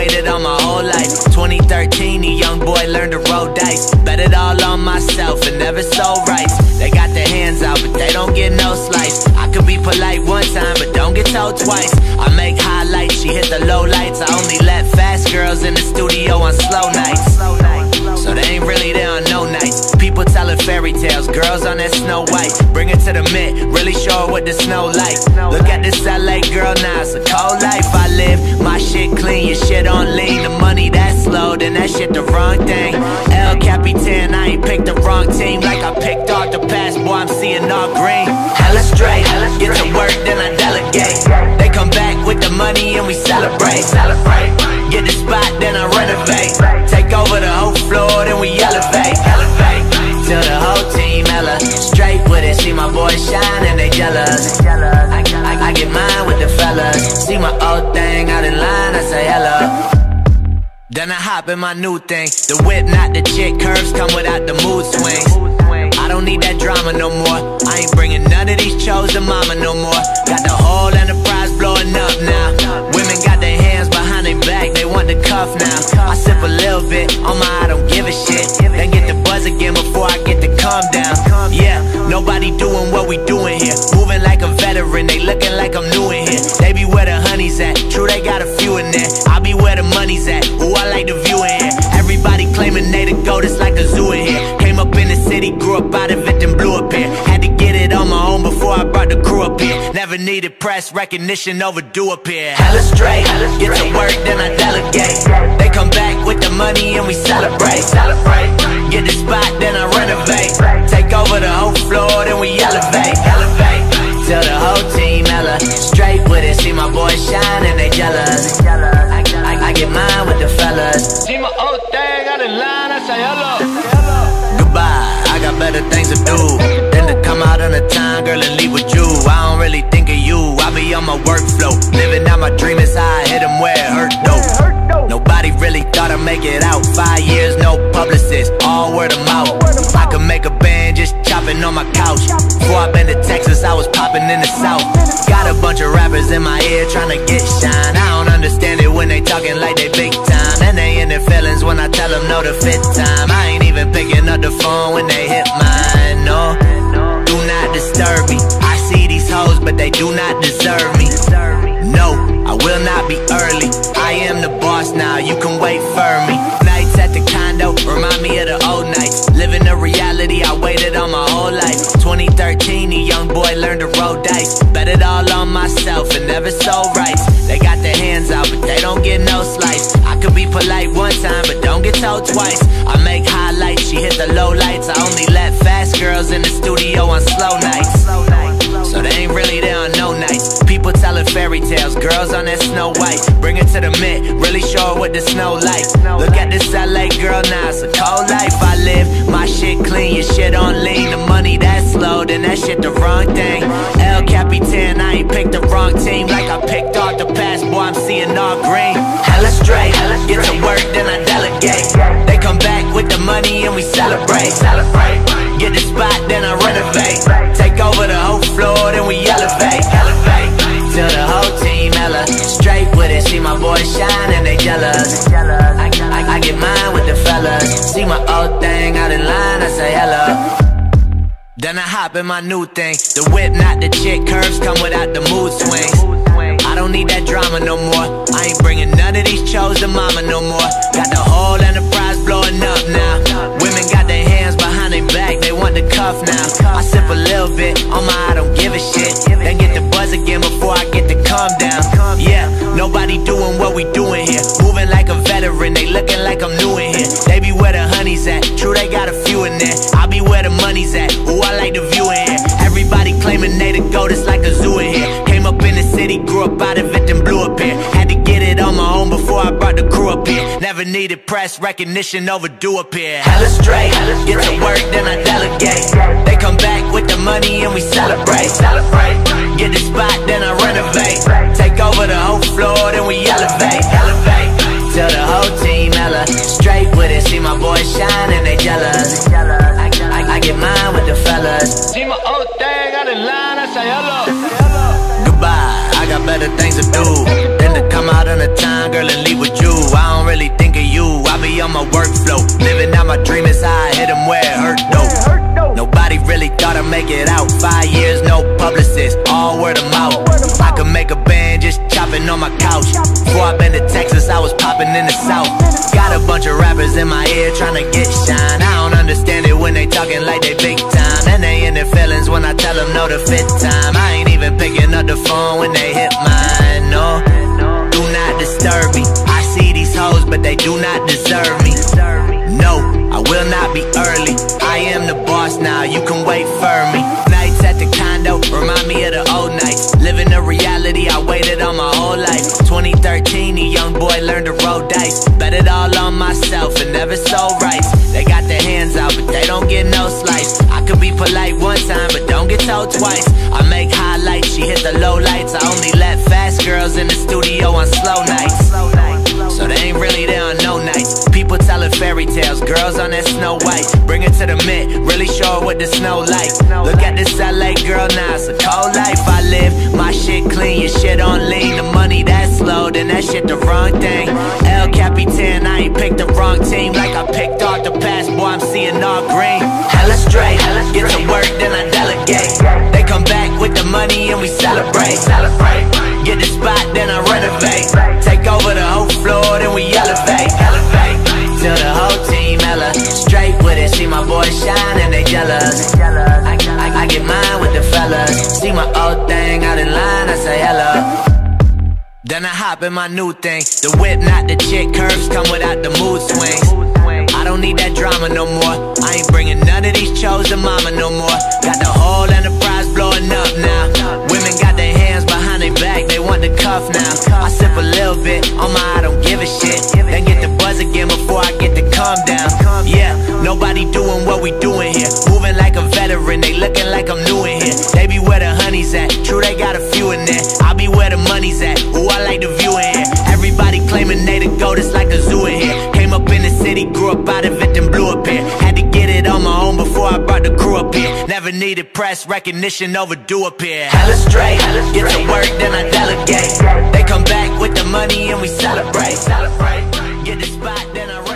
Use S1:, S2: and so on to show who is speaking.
S1: waited on my whole life. 2013, a young boy learned to roll dice. Bet it all on myself and never sold rights. They got their hands out, but they don't get no slice. I could be polite one time, but don't get told twice. I make highlights, she hit the low lights. I only let fast girls in the studio on slow nights. So they ain't really there on no nights. People telling fairy tales, girls on that Snow White. Bring it to the Met, really show what the snow like. Look at this LA girl now, it's a cold life I live. My shit clean, your shit on lean. The money that's slow, then that shit the wrong thing. El Capitan, I ain't picked the wrong team. Like I picked off the pass, boy, I'm seeing all green. Hella straight, get to work, then I delegate. They come back with the money and we celebrate. Celebrate. Get the spot, then I renovate. Take over the whole floor, then we elevate. Elevate. Till the whole team hella straight with it. See my boys shine and they jealous. I, I, I get mine with the fellas. See my old thing out Then I hop in my new thing. The whip, not the chick. Curves come without the mood swings. I don't need that drama no more. I ain't bringing none of these to mama no more. Got the whole enterprise blowing up now. Women got their hands behind their back, they want the cuff now. I sip a little bit on my I don't give a shit. Then get the buzz again before I get the calm down. Yeah, nobody doing what we doing here. Moving like a veteran, they looking like I'm new in here. They be where the honey's at. True, they got a few in there. I be where it, then blew up here. Had to get it on my own before I brought the crew up here. Never needed press recognition, overdue up here. Hella straight, get to work, then I delegate. They come back with the money and we celebrate. Celebrate. Get the spot, then I renovate. Take over the whole floor, then we elevate. Elevate. Till the whole team hella straight with it. See my boys shine and they jealous. I, I, I get mine with the fellas.
S2: See my old thing out in line, I say hello.
S1: Goodbye, I got better things to do come out on a time, girl, and leave with you. I don't really think of you, I be on my workflow. Living out my dream is how I hit 'em where it hurt though. Nobody really thought I'd make it out. Five years, no publicist, all word of mouth. I could make a band just chopping on my couch. Before I been to Texas, I was popping in the South. Got a bunch of rappers in my ear trying to get shine. I don't understand it when they talking like they big time. And they in their feelings when I tell them no the fifth time. I ain't even picking up the phone when they hit mine. I see these hoes, but they do not deserve me. No, I will not be early. I am the boss now, you can wait for me. Nights at the condo remind me of the old nights. Living the reality I waited on my whole life. 2013, a young boy learned to roll dice. Bet it all on myself and never sold rights. They got their hands out, but they don't get no slice. I could be polite one time, but don't get told twice. I make highlights, she hit the low lights. I only girls in the studio on slow nights. So they ain't really there on no nights. People telling fairy tales, girls on that Snow White. Bring it to the Met, really show what the snow like. Look at this LA girl now, it's a cold life I live. My shit clean, your shit on lean. The money that's slow, then that shit the wrong thing. El Capitan, I ain't picked the wrong team. Like I picked off the past, boy, I'm seeing all green. Hella straight, get to work, then I delegate. They come back with the money and we celebrate. Celebrate. Get the spot, then I renovate. Take over the whole floor, then we elevate. Elevate. Till the whole team hella straight with it. See my boys shine and they jealous. I, I, I get mine with the fellas. See my old thing out in line, I say hello. Then I hop in my new thing. The whip, not the chick. Curves come without the mood swings. I don't need that drama no more. I ain't bringing none of these shows to mama no more. Got the whole enterprise blowing up now. Women got their hands behind their back, they want the cuff now. I sip a little bit on my I don't give a shit. Then get the buzz again before I get the calm down. Yeah, nobody doing what we doing here. Moving like a veteran, they looking like I'm new in here. They be where the honey's at. True, they got a few in there. I be where the money's at. Ooh, I like the view in here. Everybody claiming they the goat, it's like Never needed press recognition, overdue here. Hella straight, get to work, then I delegate. They come back with the money and we celebrate. Celebrate. Get the spot, then I renovate. Take over the whole floor, then we elevate. Elevate. Till the whole team hella straight with it. See my boys shine and they jealous. I, I, I get mine with the fellas.
S2: See my old thing out in line, I say hello.
S1: Goodbye, I got better things to do tend to come out on a time, girl, and leave with you. I don't really think of you, I be on my workflow. Living out my dream is how I hit them where it hurt No, Nobody really thought I'd make it out. Five years, no publicist, all word of mouth. I could make a band just chopping on my couch. Before I been to Texas, I was popping in the South. Got a bunch of rappers in my ear trying to get shine. I don't understand it when they talking like they big time. And they in their feelings when I tell them no the fifth time. I ain't even picking up the phone when they hit my but they do not deserve me. No, I will not be early. I am the boss now, you can wait for me. Nights at the condo remind me of the old nights. Living a reality I waited on my whole life. 2013, a young boy learned to roll dice. Bet it all on myself and never sold rights. They got their hands out, but they don't get no slice. I could be polite one time, but don't get told twice. I make highlights, she hit the low lights. I only let fast girls in the studio on slow nights. Ain't really there on no nights. People telling fairy tales, girls on that Snow White. Bring it to the Met, really show her what the snow like. Look at this LA girl now, it's a cold life I live. My shit clean, your shit on lean. The money that's low, then that shit the wrong thing. El Capitan, I ain't picked the wrong team. Like I picked off the past, boy, I'm seeing all green. Hella straight, get to work, then I delegate. They come back with the money and we celebrate. Get the spot, then I renovate. Boys shine and they jealous. I, I, I get mine with the fellas. See my old thing out in line, I say hello. Then I hop in my new thing. The whip, not the chick. Curves come without the mood swings. I don't need that drama no more. I ain't bringing none of these to mama no more. Got the whole enterprise blowing up now. Women got their hands behind their back, they want the cuff now. I sip a little bit on my I don't give a shit. Then get the buzz again before I get the calm down. Goat, it's like a zoo in here. Came up in the city, grew up out of it, then blew up here. Had to get it on my own before I brought the crew up here. Never needed press recognition, overdue up here. Hella straight, get to work, then I delegate. They come back with the money and we celebrate. Get the spot, then I